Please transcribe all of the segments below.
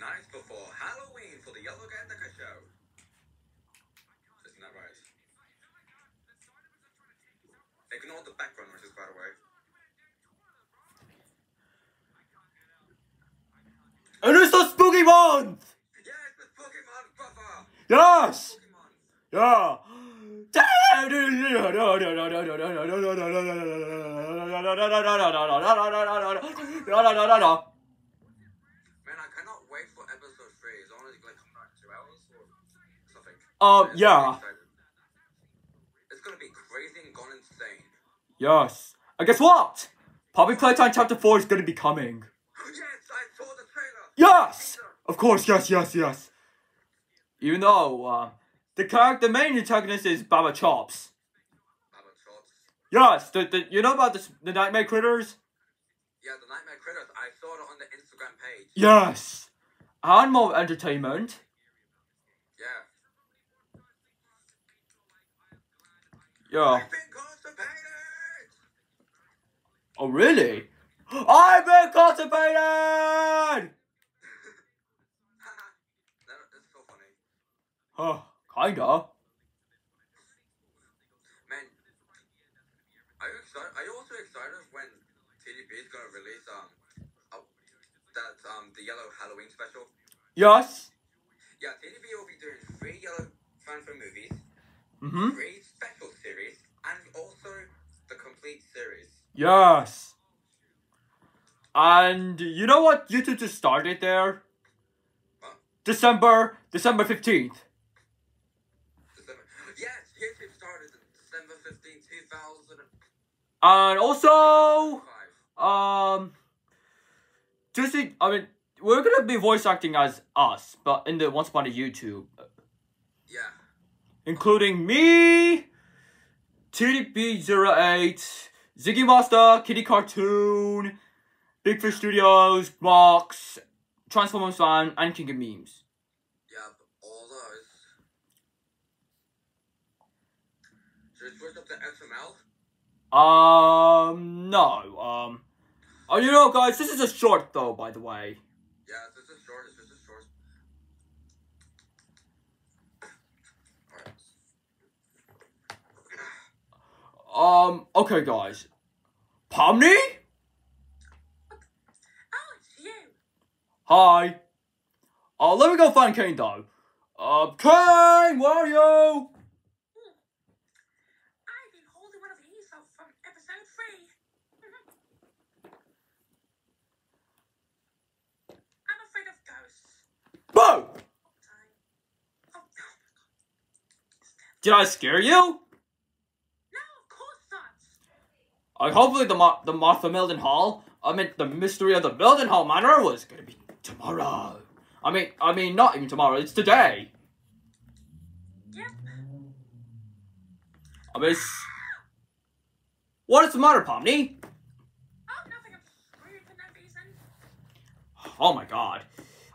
night before Halloween for the Yellow Gandaka show. Isn't that right? Ignore the background noises, by the way. And it's the spooky month! Yeah, it's the Pokemon buffer! Yes! Pokemon! Yeah! Man, I cannot wait for episode 3. It's only like coming out in two hours or something. Um, yeah. It's gonna be crazy and gone insane. Yes. And guess what? Poppy Playtime Chapter 4 is gonna be coming. Yes, I saw the trailer! Yes! Of course, yes, yes, yes. Even though, uh, the character, the main antagonist is Baba Chops. Baba. Yes, the, the, you know about the, the Nightmare Critters? Yeah, the Nightmare Critters. I saw it on the Instagram page. Yes. And more entertainment. Yeah. Yeah. Oh, really? I've been constipated! that, that's so funny. Huh, kinda. Man, are you excited? Are you also excited when TDP is gonna release um uh, that um the Yellow Halloween special? Yes. Yeah, TDP will be doing three Yellow fan movies, Mm-hmm. three special series, and also the complete series. Yes. And you know what YouTube just started there? Huh? December, December 15th. December. Yes, YouTube started in December 15, 2000. And also, um, just, I mean, we're gonna be voice acting as us, but in the Once Upon a YouTube, Yeah. including me, TDP08, Ziggy Master, Kitty Cartoon, Big Fish Studios, Box, Transformers Fan, and King of Memes. Yeah, all those. Should we switch up to XML? Um, no, um, oh, you know, guys, this is a short, though, by the way. Yeah, this is short. This is short. Alright. Um, okay, guys. Pomni? Oh, it's you. Hi. Uh, let me go find Caine, though. Uh, Caine, where are you? I've been holding one of these from episode three. I'm afraid of ghosts. Oh, oh. Did I scare you? No, of course not. Uh, hopefully the Mar- the Martha Mildenhall, I mean, the mystery of the Mildenhall Manor was gonna be tomorrow. I mean, I mean, not even tomorrow, it's today. Yep. I mean. What is the matter, Pomni? Oh, nothing. I'm screwed for no. Oh my god.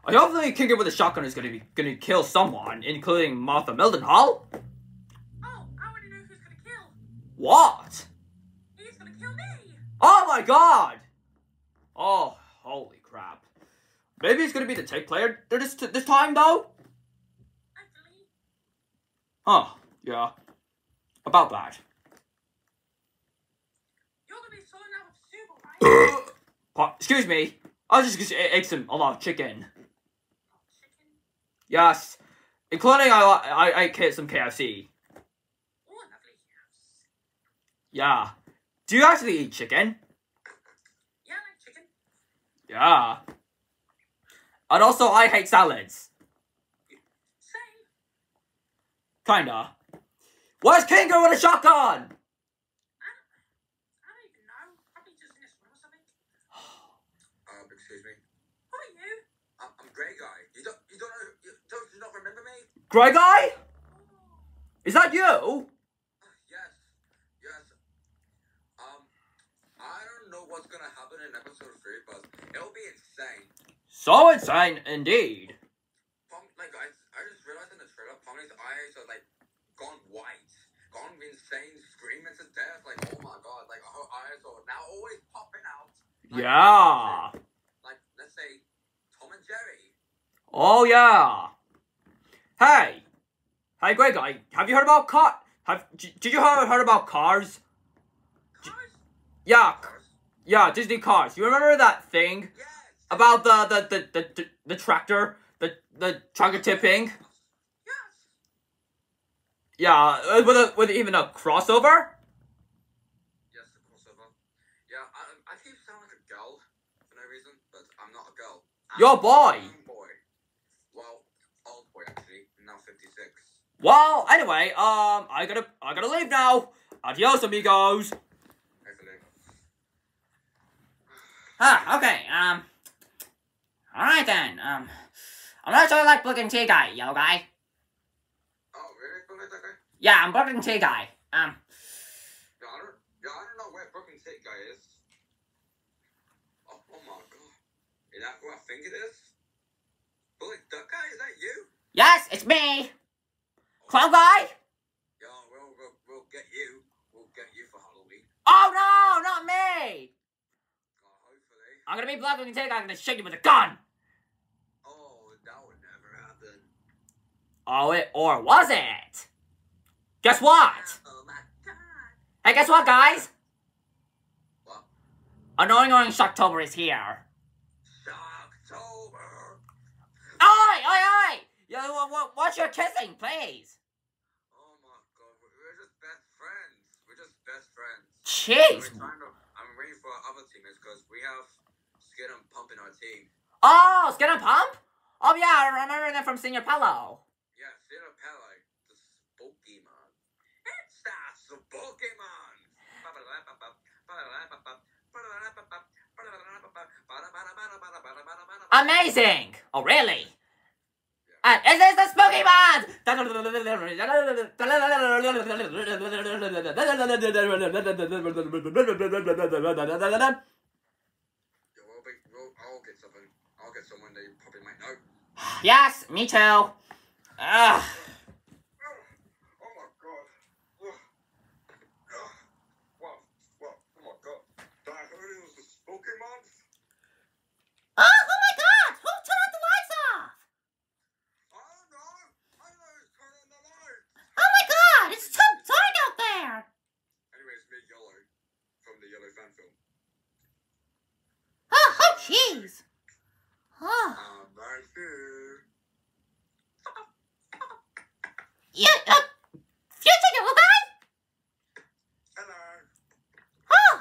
I hopefully Kinger with a shotgun is gonna be gonna kill someone, including Martha Mildenhall. Oh, I already know who's gonna kill. What? He's gonna kill me. Oh my god! Oh, holy crap. Maybe it's gonna be the tape player this this time though? Huh, yeah. About that. you're gonna be sorting out with Subaru, right? Pa- Excuse me. I was just gonna eat some a lot of chicken. Chicken. Yes. Including I I I ate some KFC. Yeah. Do you actually eat chicken? Yeah, I like chicken. Yeah. And also I hate salads. Same. Kinda. Where's Kinger with a shotgun? I don't, I don't even know. Probably just in this room or something. Um, excuse me. Who are you? I'm, I'm Grey Guy. You don't, you don't know, you, don't you not remember me? Grey guy? Is that you? Uh, yes, yes. Um, I don't know what's gonna happen in episode three, but it'll be insane. So sign indeed. Pom, like I, I just realized in the trailer, eyes are like gone white, gone insane, screaming to death. Like, oh my god, like her eyes are now always popping out. Like, Yeah. Like, let's say Tom and Jerry. Oh yeah. Hey, hey, great guy. Have you heard about car? Have did you heard heard about cars? Cars? Yeah, Cars? yeah, Disney cars. You remember that thing Yes! About the the the the, the, the tractor, the the tractor tipping? Yes! Yeah, uh, with a with even a crossover. Yes, the crossover. Yeah, I, I keep sounding like a girl for no reason, but I'm not a girl. I'm You're a boy. boy. Well, old boy actually. Now 56. Well, anyway, um, I gotta I gotta leave now. Adios, amigos. Ah, okay, um. Alright then, um. I'm not sure I like and Tea guy, yellow guy. Oh, really? From that guy? Yeah, I'm and Tea guy. Um, Yeah, I don't, yeah, I don't know where Brooklyn Tate guy is. Oh, oh my god. Is that who I think it is? Bully Duck guy? Is that you? yes, it's me! Clown guy? Yeah, we'll, we'll, we'll get you. We'll get you for Halloween. Oh no, not me! Oh, hopefully. I'm gonna be and Tea guy, I'm gonna shoot you with a gun! Oh, that would never happen. Oh, it or was it? Guess what? Oh my god. Hey, guess what, guys? What? Annoying Orange Shocktober is here. Shocktober. Oi, oi, oi! Yo, what, what, what's your kissing, please? Oh my god, we're just best friends. We're just best friends. Jeez! To, I'm waiting for our other teammates because we have Skid and Pump in our team. Oh, Skin and Pump? Oh yeah, I remember them from Senior Pillow. Yeah, Skid and Pele, the Spooky Man. It's the Spooky Man. Amazing! Oh, really? And is this the Spooky Man? Yeah, we'll be, we'll, I'll get something. I'll get someone that you probably might know. yes, me too. Ugh. Oh my god. Wow, wow, oh my god. Did I heard it was the Spooky Man? Oh, oh my god! Who turned the lights off? I don't know. I know who's turning the lights. Oh my god! It's too dark out there! Anyways, me Yellow from the Yellow fan film. Oh, oh jeez. Oh. I'm right here. You, uh, future yellow guy? Hello. Oh,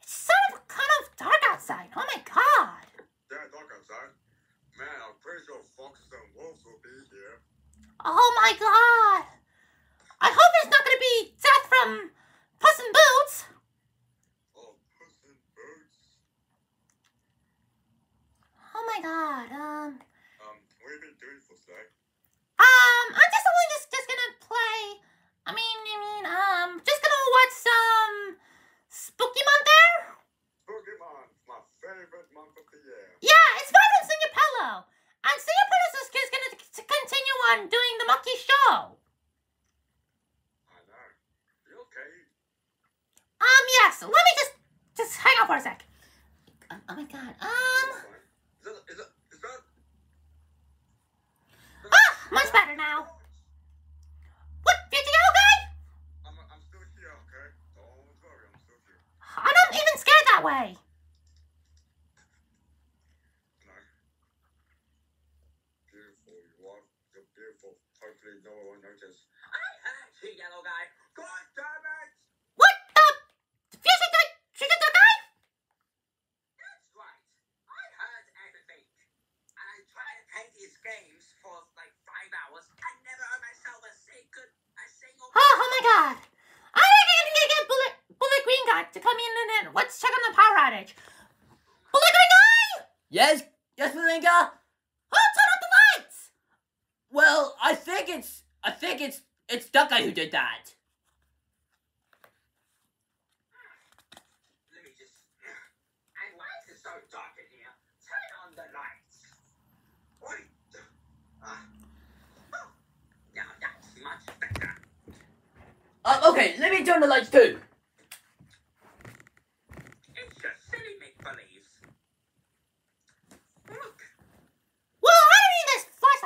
it's sort of kind of dark outside. Oh my god. Yeah, dog outside. Man, I'm pretty sure foxes and wolves will be here. Oh my god. I hope it's not gonna be death from Puss in Boots. Oh, puss in boots. Oh my god. Um, Um, what have you been doing for today? um, I'm just only just just gonna play. I mean, I mean, um, just gonna watch some Spooky Month there. Pokemon, my favorite month of the year. Yeah, it's fun from Senior Pillow. And Senior Pillow's is is gonna c- continue on doing the monkey show. I know. You okay? Um, yes. Let me just just hang on Oh, oh my god. Um. Is that, is that, is that? Ah, much better now. What? Future yellow guy? I'm, I'm still here, okay? Don't worry, I'm still here. I'm not even scared that way. No. Beautiful, you are. You're beautiful. Hopefully no one will notice. I heard you, yellow guy. God damn it! What the? Future guy? Future guy? That's right. I heard everything. And I tried to play these games for like five hours. I never heard myself a single, a single. Oh, oh my god. I think I'm gonna get Bullet, Bullet Green guy to come in and then let's check on the power outage. Bullet Green guy? Yes, yes, Malinga. Oh, turn on the lights. Well, I think it's I think it's it's Duck Guy who did that. Let me just. And why is it so dark in here? Turn on the lights. Wait. Ah. Oh. Now that's much better. Uh, okay, let me turn the lights too. It's just silly make believes.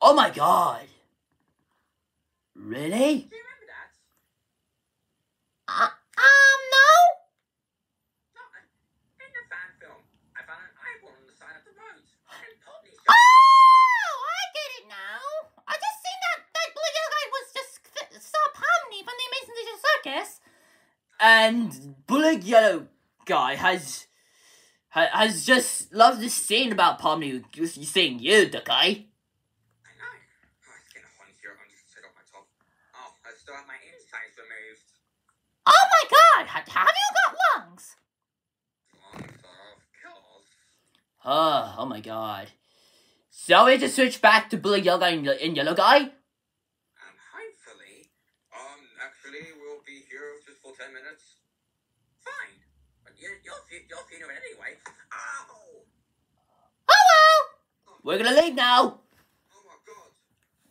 Oh my god. Really? Do you remember that? Uh, um, no? No, in the fan film, I found an eyeball on the side of the road. And Polly Oh, I get it now. I just seen that that blue yellow guy was just saw Pomni from the Amazing Digital Circus. And Bullet Yellow guy has has just loved this scene about Pomni saying you, the guy. I know. Oh, it's getting hot in here. I'm just sit on my top. Oh, I still have my insides removed. Oh my god, have you got lungs? Lungs, of course. Oh, oh my god. So we just switch back to Bullet Yellow guy and, and Yellow guy? And hopefully, um, actually, we'll be here just for 10 minutes. Fine. But you, you're, fu- you're funeral anyway. Ow! Oh well. We're gonna leave now. Oh my god.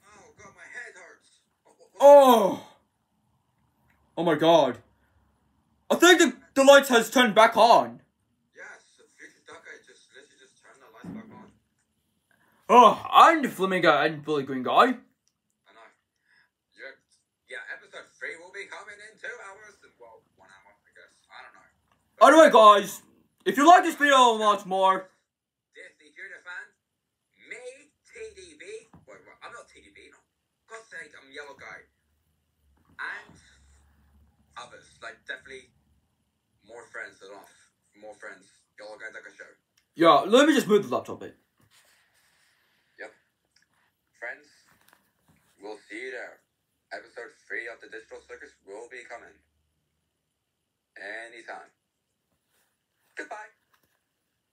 Oh god, my head hurts. Oh, what- what- Oh. Oh my god. I think the, the lights has turned back on. Yes, the future duck guy just literally just turned the lights back on. Oh, I'm the Flamingo and Bullet Green guy. I know. Yeah, yeah, episode 3 will be coming in two hours. Well, one hour, I guess. I don't know. Anyway, guys, if you like this video and watch more, Disney Junior fans, me, TDB, wait, wait, I'm not TDB, no. God's sake, I'm Yellow Guy. And others, like definitely more friends than off. More friends. Y'all guys like a show. Yeah, let me just move the laptop in. Yep. Friends, we'll see you there. Episode 3 of the Digital Circus will be coming. Anytime. Goodbye.